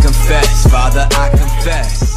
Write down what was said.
confess, Father, I confess.